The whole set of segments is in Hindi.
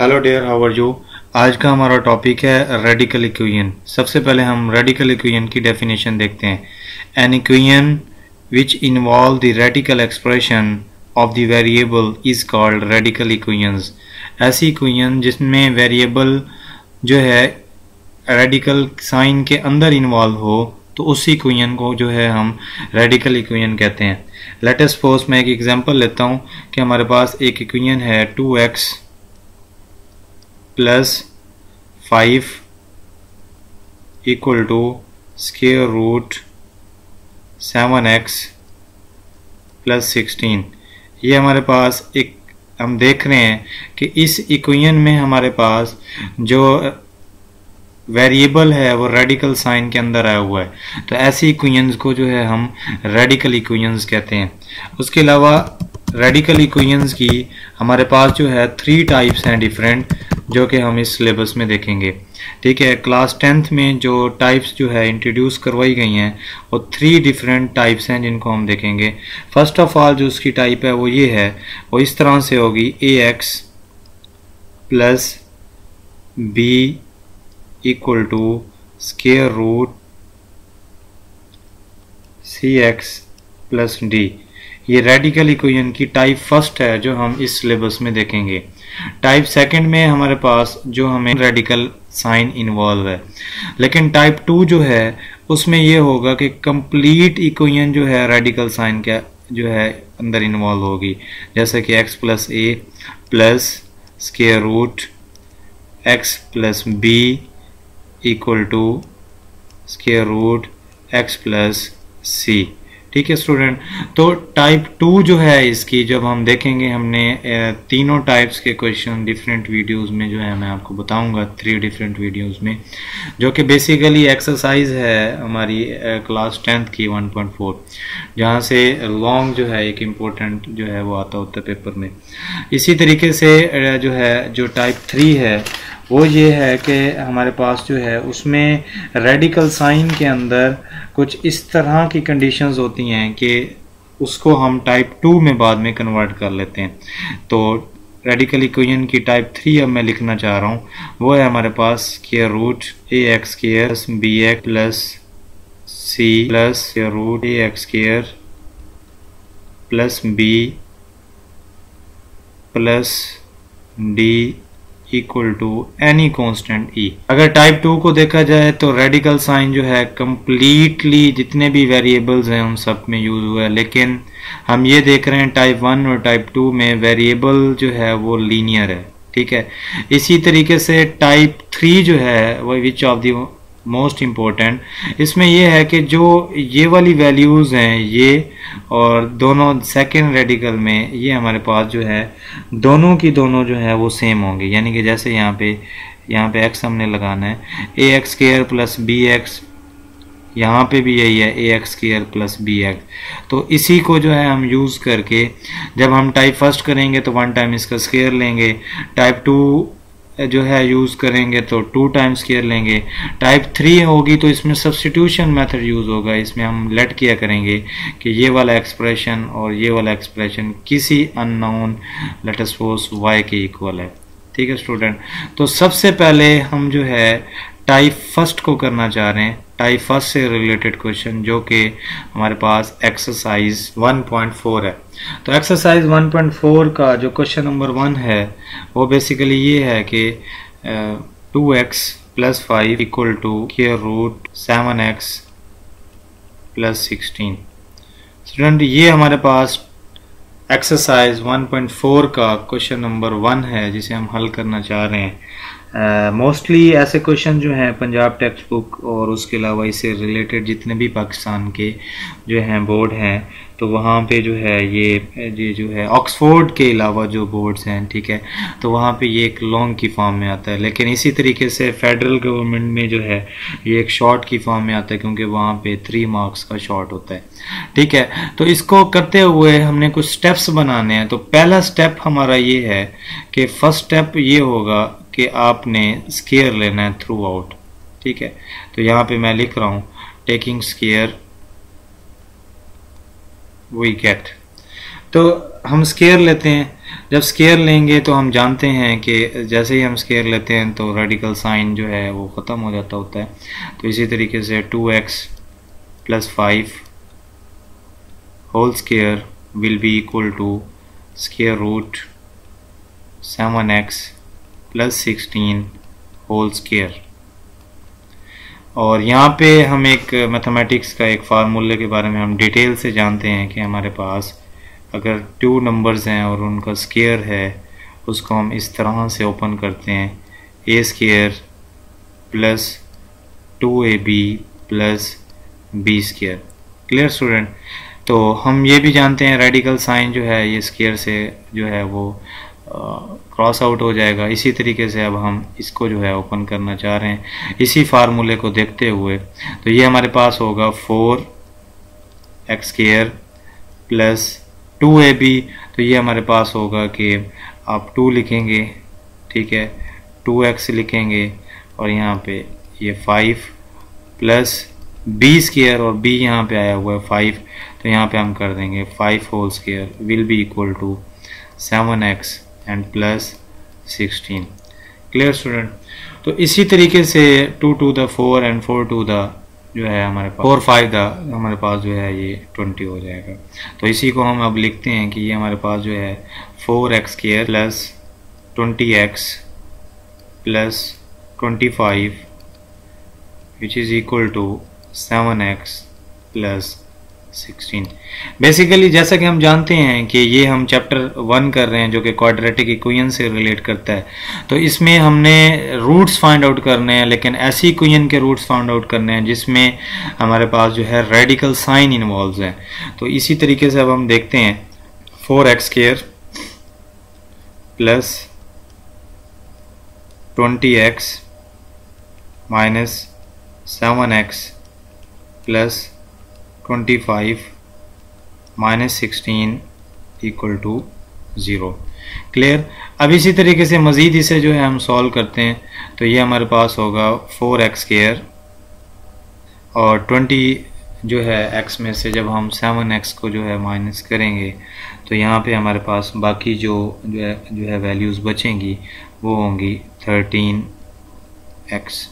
Hello dear how are you आज का हमारा टॉपिक है रेडिकल इक्वेशन सबसे पहले हम रेडिकल इक्वेशन की डेफिनेशन देखते हैं। An equation which involve the radical expression of the variable is called radical equations ऐसी इक्वेशन जिसमें वेरिएबल जो है रेडिकल साइन के अंदर इन्वॉल्व हो तो उसी इक्वेशन को जो है हम रेडिकल इक्वेशन कहते हैं। लेटेस्ट सपोज़ मैं एक एग्जांपल लेता हूँ कि हमारे पास एक इक्वेशन है two x plus five equal to square root seven x plus sixteen ये हमारे पास एक, हम देख रहे हैं कि इस इक्वेशन में हमारे पास जो वेरिएबल है वो रेडिकल साइन के अंदर आया हुआ है। तो ऐसी इक्वेशंस को जो है हम रेडिकल इक्वेशंस कहते हैं। उसके अलावा रेडिकल इक्वेशंस की हमारे पास जो है थ्री टाइप्स हैं डिफरेंट जो कि हम इस सिलेबस में देखेंगे। ठीक है क्लास टेंथ में जो टाइप्स जो है इंट्रोड्यूस करवाई गई हैं वो थ्री डिफरेंट टाइप्स हैं जिनको हम देखेंगे। फ़र्स्ट ऑफ़ ऑल जो उसकी टाइप है, वो ये है, वो इस तरह से होगी A x plus B equal to square root C x plus D ये रेडिकल इक्वेशन की टाइप फ़र्स्ट है, जो हम इस सिलेबस में देखेंगे। टाइप सेकंड में हमारे पास जो हमें रेडिकल साइन इन्वॉल्व है। लेकिन टाइप टू जो है, उसमें ये होगा कि कंप्लीट इक्वेशन जो है रेडिकल साइन का जो है, अंदर इन्वॉल्व होगी। जैसे कि x plus A plus square root x plus B equal to square root x plus C ठीक है स्टूडेंट तो टाइप टू जो है इसकी, जब हम देखेंगे, हमने तीनों टाइप्स के क्वेश्चन डिफरेंट वीडियोस में जो है, मैं आपको बताऊँगा थ्री डिफरेंट वीडियोस में, जो कि बेसिकली एक्सरसाइज है हमारी क्लास टेंथ की 1.4 जहाँ से लॉन्ग जो है, एक इम्पोर्टेंट जो है, वो आता होता है पेपर में। इसी तरीके से जो है, जो टाइप थ्री है वो ये है कि हमारे पास जो है, उसमें रेडिकल साइन के अंदर कुछ इस तरह की कंडीशंस होती हैं कि उसको हम टाइप टू में बाद में कन्वर्ट कर लेते हैं। तो रेडिकल इक्वेशन की टाइप थ्री अब मैं लिखना चाह रहा हूँ। वो है हमारे पास के root A x square B x plus C plus root A x square plus B plus D equal to any constant E अगर टाइप टू को देखा जाए तो रेडिकल साइन जो है कम्प्लीटली जितने भी वेरिएबल्स हैं उन सब में यूज़ हुआ है। लेकिन हम ये देख रहे हैं टाइप वन और टाइप टू में वेरिएबल जो है वो लीनियर है। ठीक है? इसी तरीके से टाइप थ्री जो है, वो which of the most important इसमें यह है कि जो ये वाली वैल्यूज़ हैं, ये और दोनों सेकेंड रेडिकल में ये हमारे पास जो है, दोनों की दोनों जो है वो सेम होंगे। यानी कि जैसे यहाँ पे यहाँ पे एक्स हमने लगाना है A x square plus B x यहाँ पे भी यही है A x square plus B x तो इसी को जो है हम यूज़ करके, जब हम टाइप फ़र्स्ट करेंगे तो वन टाइम इसका स्केयर लेंगे टाइप टू जो है यूज़ करेंगे तो टू टाइम्स केयर लेंगे। टाइप थ्री होगी तो इसमें सब्सटीट्यूशन मेथड यूज़ होगा। इसमें हम लेट किया करेंगे कि ये वाला एक्सप्रेशन और ये वाला एक्सप्रेशन किसी अननोन लेट सपोज़ वाई के इक्वल है। ठीक है स्टूडेंट तो सबसे पहले हम जो है टाइप फ़र्स्ट को करना चाह रहे हैं। टाइप फ़र्स्ट से रिलेटेड क्वेश्चन जो कि हमारे पास एक्सरसाइज 1.4 है। तो एक्सरसाइज 1.4 का जो क्वेश्चन नंबर वन है, वो बेसिकली ये है कि two x plus five equal to के root seven x plus sixteen student ये हमारे पास एक्सरसाइज 1.4 का क्वेश्चन नंबर वन है, जिसे हम हल करना चाह रहे हैं। मोस्टली uh, ऐसे क्वेश्चन जो हैं पंजाब टेक्स्ट बुक और उसके अलावा इससे रिलेटेड जितने भी पाकिस्तान के जो हैं बोर्ड हैं तो वहाँ पे जो है ये ये जो है ऑक्सफोर्ड के अलावा जो बोर्ड्स हैं ठीक है तो वहाँ पे ये एक लॉन्ग की फॉर्म में आता है। लेकिन इसी तरीके से फेडरल गवर्नमेंट में जो है ये एक शॉर्ट की फॉर्म में आता है क्योंकि वहाँ पे थ्री मार्क्स का शॉर्ट होता है ठीक है। तो इसको करते हुए हमने कुछ स्टेप्स बनाने हैं। तो पहला स्टेप हमारा ये है कि फ़र्स्ट स्टेप ये होगा कि आपने स्केयर लेना है थ्रू आउट ठीक है? तो यहाँ पे मैं लिख रहा हूँ टेकिंग स्केयर वी गेट तो हम स्केयर लेते हैं। जब स्केयर लेंगे तो हम जानते हैं कि जैसे ही हम स्केयर लेते हैं तो रेडिकल साइन जो है वो ख़त्म हो जाता होता है। तो इसी तरीके से two x plus five whole square will be equal to square root seven x plus sixteen whole square और यहाँ पे हम एक मैथमेटिक्स का एक फार्मूले के बारे में हम डिटेल से जानते हैं कि हमारे पास अगर टू नंबर्स हैं और उनका स्केयर है, उसको हम इस तरह से ओपन करते हैं। A square plus two A B plus B square clear student तो हम ये भी जानते हैं रेडिकल साइन जो है, ये स्केयर से जो है वो क्रॉस आउट हो जाएगा। इसी तरीके से अब हम इसको जो है ओपन करना चाह रहे हैं। इसी फार्मूले को देखते हुए तो ये हमारे पास होगा four x square plus two A B. तो ये हमारे पास होगा कि आप टू लिखेंगे, ठीक है, टू एक्स लिखेंगे और यहाँ पे ये फाइव प्लस बी स्केयर और बी यहाँ पे आया हुआ है फाइव। तो यहाँ पे हम कर देंगे five whole square will be equal to seven x and plus sixteen clear student तो इसी तरीके से two to the four and four to the जो है हमारे पास फोर फाइव द हमारे पास जो है ये ट्वेंटी हो जाएगा। तो इसी को हम अब लिखते हैं कि ये हमारे पास जो है four x square plus twenty x plus twenty five which is equal to seven x plus 16 basically जैसा कि हम जानते हैं कि ये हम चैप्टर वन कर रहे हैं, जो कि क्वाड्रेटिक इक्वेशन से रिलेट करता है। तो इसमें हमने रूट्स फाइंड आउट करने हैं, लेकिन ऐसी इक्वेशन के रूट्स फाइंड आउट करने हैं, जिसमें हमारे पास जो है रेडिकल साइन इन्वॉल्व है। तो इसी तरीके से अब हम देखते हैं। Four x square plus twenty x minus seven x plus twenty five minus sixteen equal to zero clear अब इसी तरीके से मज़ीद इसे जो है हम सॉल्व करते हैं। तो ये हमारे पास होगा फोर एक्स केयर और ट्वेंटी जो है एक्स में से जब हम सेवन एक्स को जो है माइनस करेंगे तो यहाँ पे हमारे पास बाकी जो जो है जो है वैल्यूज़ बचेंगी, वो होंगी थर्टीन एक्स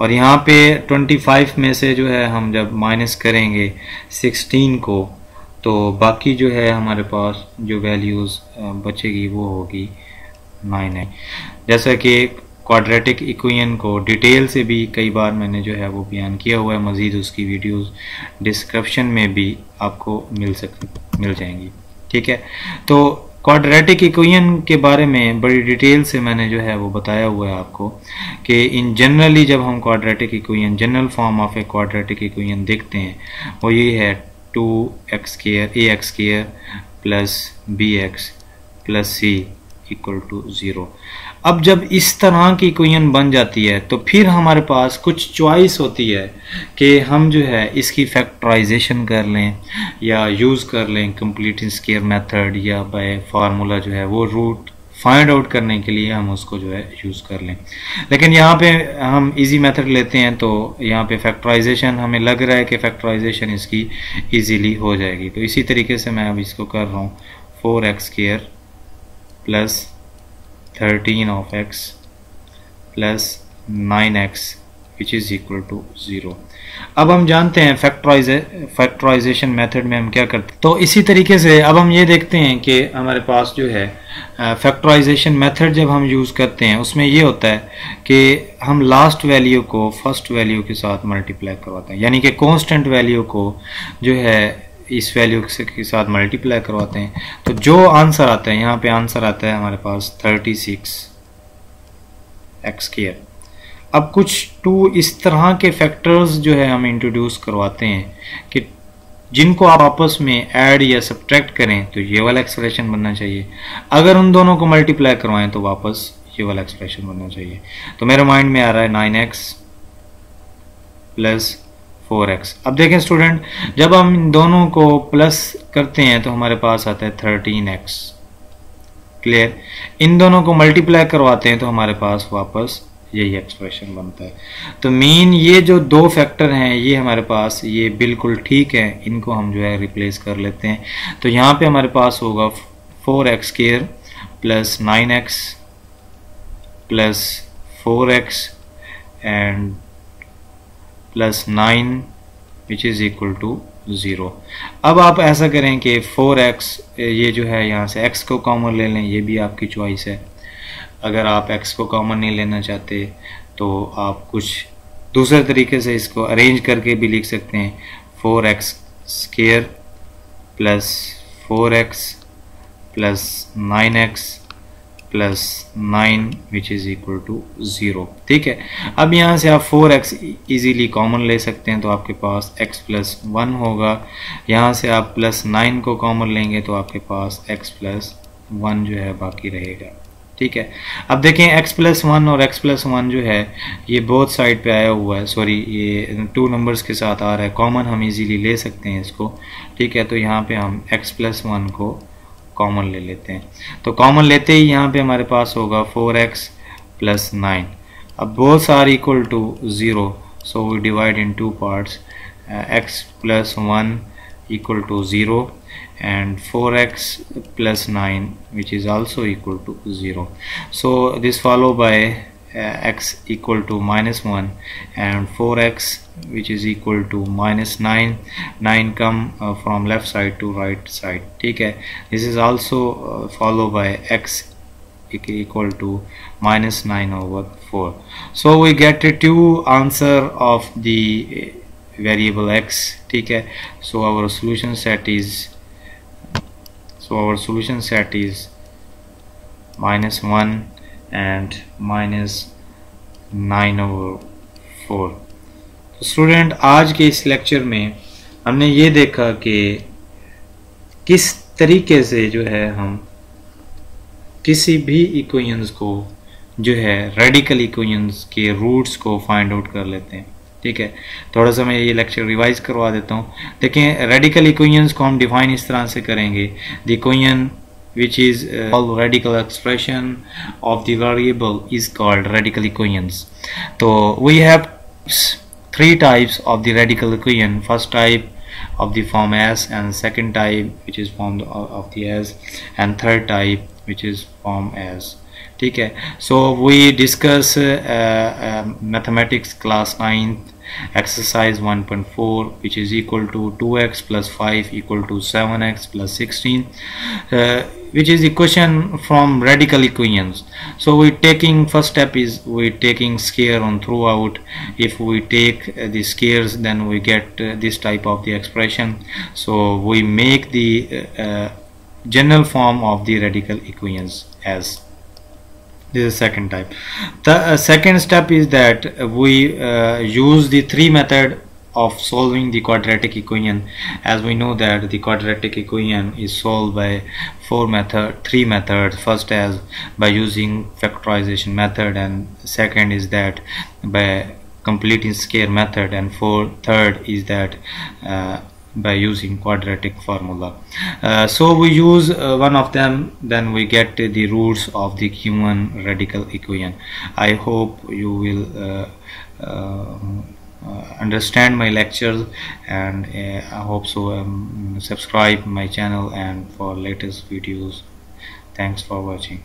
और यहाँ पे 25 में से जो है हम जब माइनस करेंगे 16 को तो बाकी जो है हमारे पास जो वैल्यूज़ बचेगी वो होगी नाइन है। जैसा कि क्वाड्रेटिक इक्वेशन को डिटेल से भी कई बार मैंने जो है वो बयान किया हुआ है, मज़ीद उसकी वीडियोस डिस्क्रिप्शन में भी आपको मिल सक, मिल जाएँगी। ठीक है? तो क्वाड्रेटिक इक्वेशन के बारे में बड़ी डिटेल से मैंने जो है वो बताया हुआ है आपको कि इन जनरली जब हम quadratic equation general form of a quadratic equation देखते हैं, वो ये है two x square A x square plus B x plus C equal to zero अब जब इस तरह की इक्वेशन बन जाती है तो फिर हमारे पास कुछ चॉइस होती है कि हम जो है इसकी फैक्टराइजेशन कर लें या यूज़ कर लें कंप्लीट स्केयर मेथड या बाय फार्मूला जो है वो रूट फाइंड आउट करने के लिए हम उसको जो है यूज़ कर लें। लेकिन यहाँ पे हम इजी मेथड लेते हैं तो यहाँ पे फैक्टराइजेशन हमें लग रहा है कि फैक्टराइजेशन इसकी इजीली हो जाएगी। तो इसी तरीके से मैं अब इसको कर रहा हूँ। Four x square plus thirteen of x plus nine x which is equal to zero अब हम जानते हैं फैक्टराइजे फैक्टराइजेशन मेथड में हम क्या करते हैं। तो इसी तरीके से अब हम ये देखते हैं कि हमारे पास जो है फैक्टराइजेशन मेथड जब हम यूज़ करते हैं, उसमें ये होता है कि हम लास्ट वैल्यू को फ़र्स्ट वैल्यू के साथ मल्टीप्लाई करवाते हैं। यानी कि कांस्टेंट वैल्यू को जो है इस वैल्यू के साथ मल्टीप्लाई करवाते हैं। तो जो आंसर आता है, यहाँ पे आंसर आता है हमारे पास थर्टी सिक्स एक्स केयर अब कुछ टू इस तरह के फैक्टर्स जो है हम इंट्रोड्यूस करवाते हैं कि जिनको आप आपस में ऐड या सब्ट्रैक्ट करें तो ये वाला एक्सप्रेशन बनना चाहिए। अगर उन दोनों को मल्टीप्लाई करवाएँ तो वापस ये वाला एक्सप्रेशन बनना चाहिए। तो मेरे माइंड में आ रहा है nine x plus four x. अब देखें स्टूडेंट, जब हम इन दोनों को प्लस करते हैं तो हमारे पास आता है थर्टीन एक्स। क्लियर? इन दोनों को मल्टीप्लाई करवाते हैं तो हमारे पास वापस यही एक्सप्रेशन बनता है। तो मेन ये जो दो फैक्टर हैं, ये हमारे पास, ये बिल्कुल ठीक है, इनको हम जो है रिप्लेस कर लेते हैं। तो यहाँ पे हमारे पास होगा four x square plus 9x plus 4x and plus 9 which is equal to zero अब आप ऐसा करें कि फोर एक्स ये जो है यहाँ से एक्स को कॉमन ले लें, ये भी आपकी चॉइस है। अगर आप एक्स को कॉमन नहीं लेना चाहते तो आप कुछ दूसरे तरीके से इसको अरेंज करके भी लिख सकते हैं। Four x square plus four x plus 9x plus nine which is equal to zero ठीक है? अब यहाँ से आप फोर एक्स ईजीली कॉमन ले सकते हैं तो आपके पास एक्स प्लस वन होगा। यहाँ से आप प्लस नाइन को कॉमन लेंगे तो आपके पास एक्स प्लस वन जो है बाकी रहेगा। ठीक है? अब देखें, x प्लस वन और x प्लस वन जो है, ये बोथ साइड पे आया हुआ है। सॉरी ये टू नंबर्स के साथ आ रहा है। कॉमन हम इजीली ले सकते हैं इसको। ठीक है? तो यहाँ पे हम x प्लस वन को कॉमन ले लेते हैं। तो कॉमन लेते ही यहाँ पे हमारे पास होगा फोर एक्स प्लस नाइन अब both are equal to zero so we divide in two parts x plus one equal to zero and 4x plus 9 which is also equal to 0 so this followed by uh, x equal to minus 1 and 4x which is equal to minus 9 9 come uh, from left side to right side. okay this is also uh, followed by x equal to minus 9 over 4 so we get a two answer of the variable x. okay so our solution set is so our solution set is minus 1 and minus nine over four तो स्टूडेंट आज के इस लेक्चर में हमने ये देखा कि किस तरीके से जो है हम किसी भी इक्वेशंस को जो है रेडिकल इक्वेशंस के रूट्स को फाइंड आउट कर लेते हैं। ठीक है? थोड़ा सा मैं ये लेक्चर रिवाइज करवा देता हूँ। देखें रेडिकल इक्वेशंस को हम डिफाइन इस तरह से करेंगे। The equation which is uh, called radical expression of the variable is called radical equations so we have three types of the radical equation first type of the form s and second type which is formed of the s and third type which is form as ठीक है so we discuss uh, uh, mathematics class 9th exercise 1.4 which is equal to 2x plus 5 equal to 7x plus 16 uh, which is equation from radical equations. So we taking first step is we taking square on throughout. If we take uh, the squares then we get uh, this type of the expression. So we make the uh, uh, general form of the radical equations as this is second type. The uh, second step is that we uh, use the three method of solving the quadratic equation. As we know that the quadratic equation is solved by four method three methods. First as by using factorization method and second is that by completing square method and four third is that uh, by using quadratic formula. Uh, so we use uh, one of them then we get the roots of the given radical equation. I hope you will uh, uh, uh understand my lectures and i hope so um, subscribe my channel and for latest videos. Thanks for watching